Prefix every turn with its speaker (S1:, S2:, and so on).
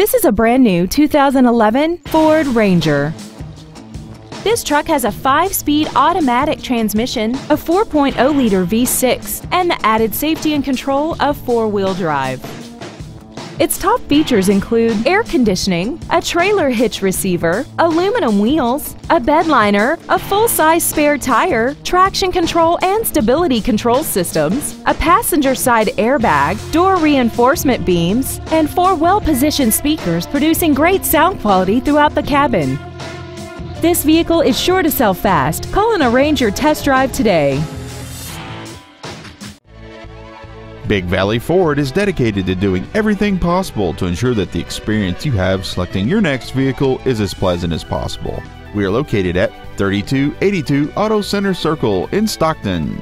S1: This is a brand new 2011 Ford Ranger. This truck has a 5-speed automatic transmission, a 4.0-liter V6, and the added safety and control of four-wheel drive. Its top features include air conditioning, a trailer hitch receiver, aluminum wheels, a bed liner, a full-size spare tire, traction control and stability control systems, a passenger side airbag, door reinforcement beams, and four well-positioned speakers producing great sound quality throughout the cabin. This vehicle is sure to sell fast. Call and arrange your test drive today.
S2: Big Valley Ford is dedicated to doing everything possible to ensure that the experience you have selecting your next vehicle is as pleasant as possible. We are located at 3282 Auto Center Circle in Stockton.